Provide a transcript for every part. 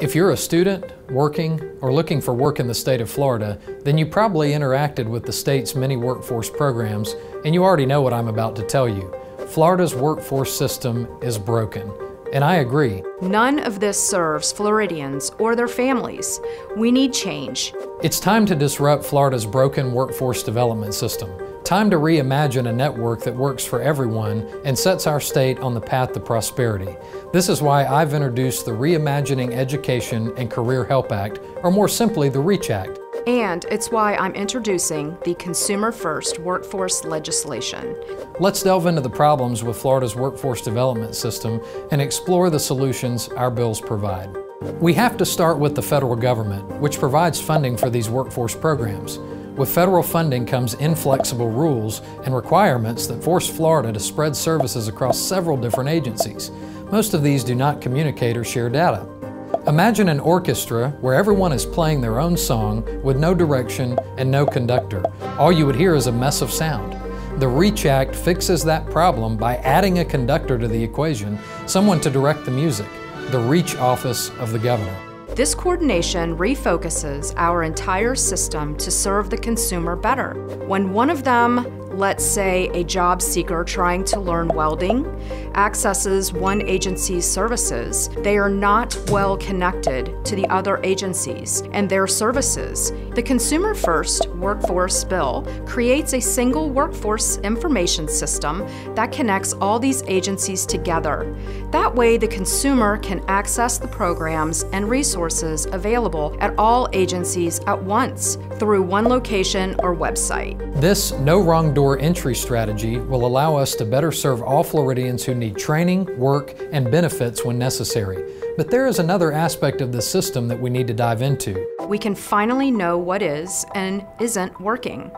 If you're a student, working, or looking for work in the state of Florida, then you probably interacted with the state's many workforce programs, and you already know what I'm about to tell you. Florida's workforce system is broken. And I agree. None of this serves Floridians or their families. We need change. It's time to disrupt Florida's broken workforce development system. Time to reimagine a network that works for everyone and sets our state on the path to prosperity. This is why I've introduced the Reimagining Education and Career Help Act, or more simply, the REACH Act. And it's why I'm introducing the Consumer First Workforce legislation. Let's delve into the problems with Florida's workforce development system and explore the solutions our bills provide. We have to start with the federal government, which provides funding for these workforce programs. With federal funding comes inflexible rules and requirements that force Florida to spread services across several different agencies. Most of these do not communicate or share data. Imagine an orchestra where everyone is playing their own song with no direction and no conductor. All you would hear is a mess of sound. The REACH Act fixes that problem by adding a conductor to the equation, someone to direct the music, the REACH office of the governor. This coordination refocuses our entire system to serve the consumer better. When one of them, let's say a job seeker trying to learn welding, accesses one agency's services, they are not well connected to the other agencies and their services. The Consumer First Workforce Bill creates a single workforce information system that connects all these agencies together. That way, the consumer can access the programs and resources available at all agencies at once through one location or website. This no wrong door entry strategy will allow us to better serve all Floridians who need training, work, and benefits when necessary. But there is another aspect of the system that we need to dive into. We can finally know what is and isn't working.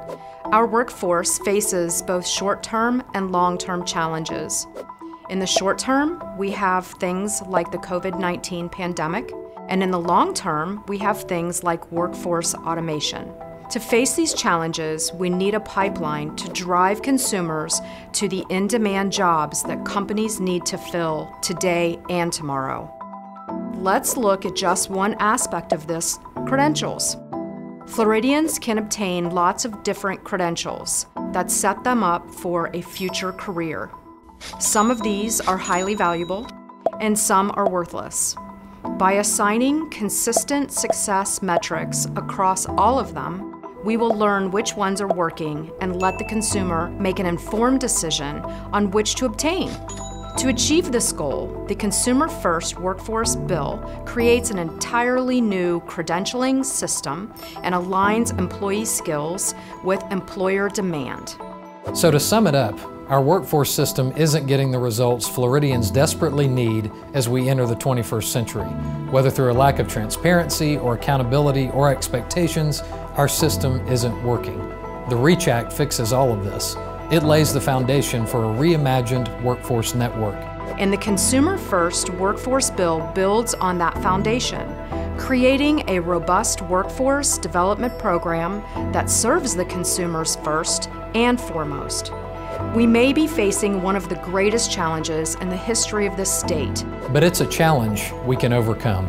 Our workforce faces both short term and long term challenges. In the short term, we have things like the COVID 19 pandemic, and in the long term, we have things like workforce automation. To face these challenges, we need a pipeline to drive consumers to the in demand jobs that companies need to fill today and tomorrow. Let's look at just one aspect of this credentials. Floridians can obtain lots of different credentials that set them up for a future career. Some of these are highly valuable, and some are worthless. By assigning consistent success metrics across all of them, we will learn which ones are working and let the consumer make an informed decision on which to obtain. To achieve this goal, the Consumer First Workforce Bill creates an entirely new credentialing system and aligns employee skills with employer demand. So, to sum it up, our workforce system isn't getting the results Floridians desperately need as we enter the 21st century. Whether through a lack of transparency or accountability or expectations, our system isn't working. The REACH Act fixes all of this. It lays the foundation for a reimagined workforce network. And the Consumer First Workforce Bill builds on that foundation, creating a robust workforce development program that serves the consumers first and foremost. We may be facing one of the greatest challenges in the history of this state. But it's a challenge we can overcome.